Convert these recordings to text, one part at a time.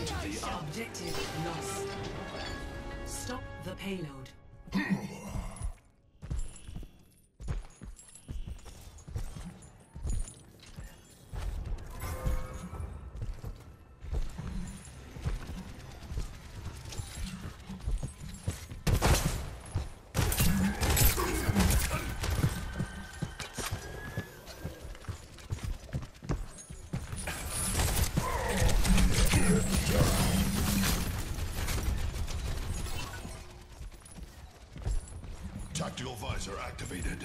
Objective lost. Stop the payload. Tactical visor activated.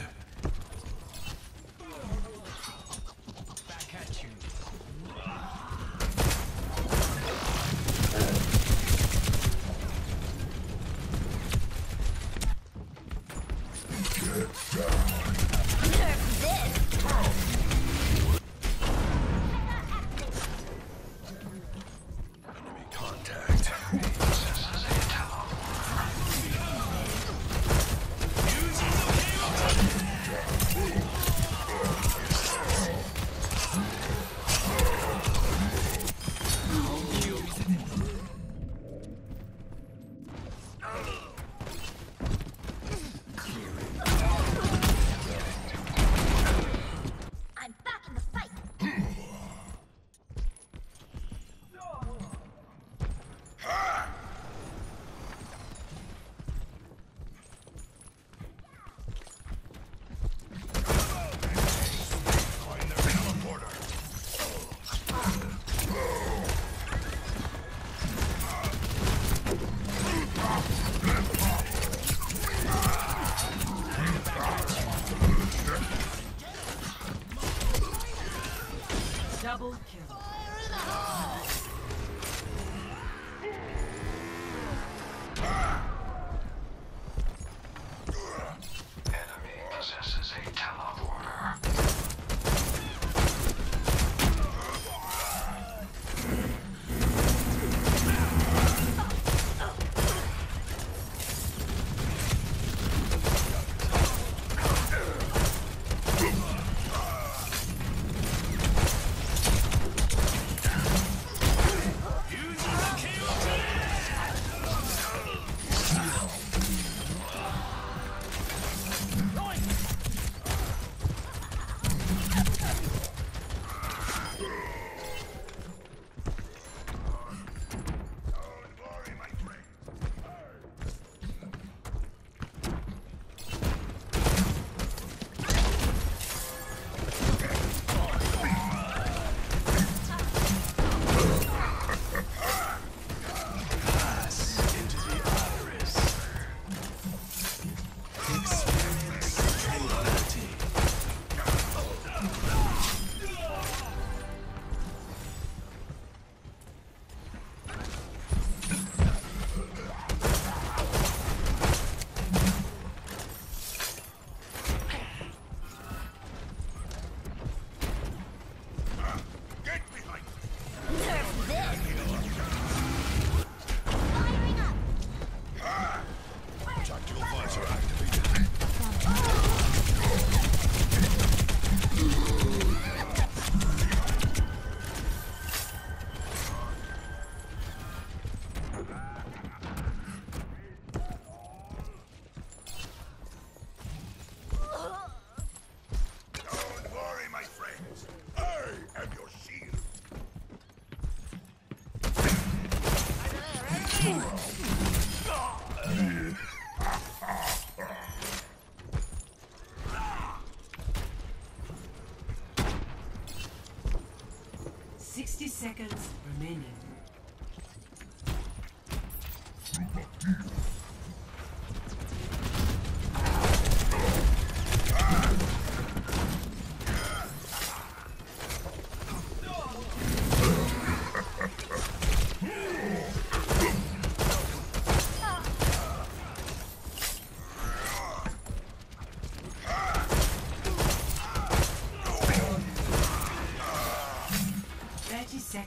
Sixty seconds remaining.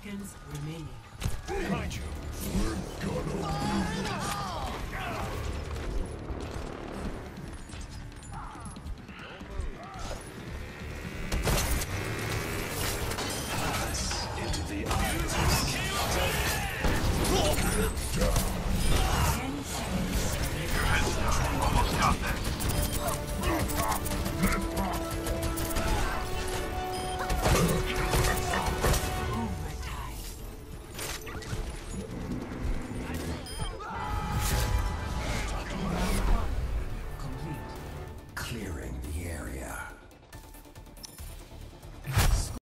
seconds remaining. Behind you.